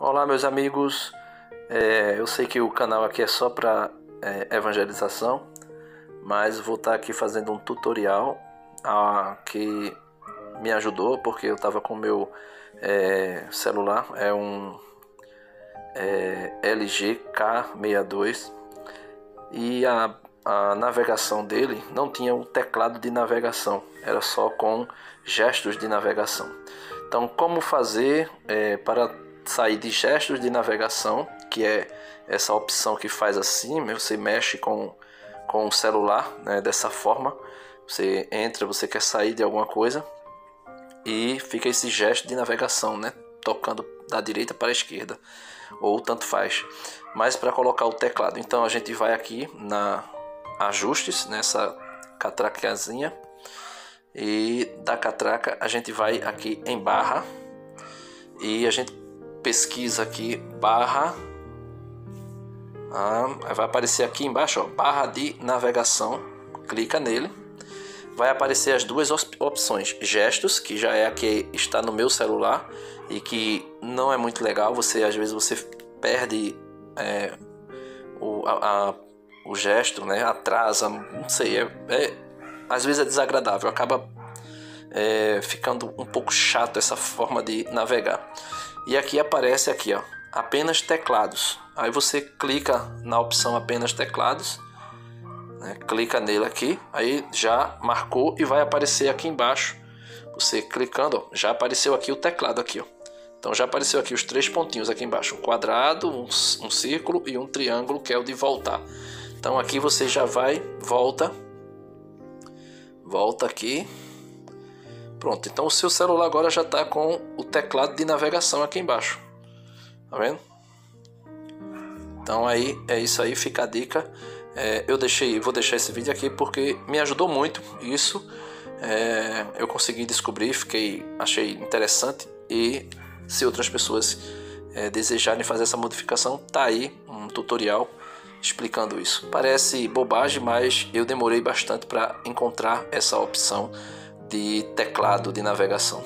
Olá, meus amigos. É, eu sei que o canal aqui é só para é, evangelização, mas vou estar tá aqui fazendo um tutorial a, que me ajudou porque eu estava com meu é, celular, é um é, LG K62 e a, a navegação dele não tinha um teclado de navegação, era só com gestos de navegação. Então, como fazer é, para sair de gestos de navegação, que é essa opção que faz assim, você mexe com, com o celular né, dessa forma, você entra, você quer sair de alguma coisa e fica esse gesto de navegação, né, tocando da direita para a esquerda, ou tanto faz. Mas para colocar o teclado, então a gente vai aqui na ajustes, nessa catracazinha, e da catraca a gente vai aqui em barra e a gente pesquisa aqui barra. Ah, vai aparecer aqui embaixo ó, barra de navegação. Clica nele. Vai aparecer as duas opções gestos que já é a que está no meu celular e que não é muito legal. Você às vezes você perde é, o, a, a, o gesto né atrasa não sei é, é às vezes é desagradável acaba é, ficando um pouco chato essa forma de navegar e aqui aparece aqui, ó, apenas teclados. Aí você clica na opção apenas teclados, né? clica nele aqui, aí já marcou e vai aparecer aqui embaixo. Você clicando, ó, já apareceu aqui o teclado aqui, ó. Então já apareceu aqui os três pontinhos aqui embaixo, um quadrado, um, um círculo e um triângulo que é o de voltar. Então aqui você já vai, volta, volta aqui, Pronto, então o seu celular agora já está com o teclado de navegação aqui embaixo. Tá vendo? Então aí é isso aí, fica a dica. É, eu deixei, vou deixar esse vídeo aqui porque me ajudou muito isso. É, eu consegui descobrir, fiquei, achei interessante e se outras pessoas é, desejarem fazer essa modificação, tá aí um tutorial explicando isso. Parece bobagem, mas eu demorei bastante para encontrar essa opção de teclado de navegação.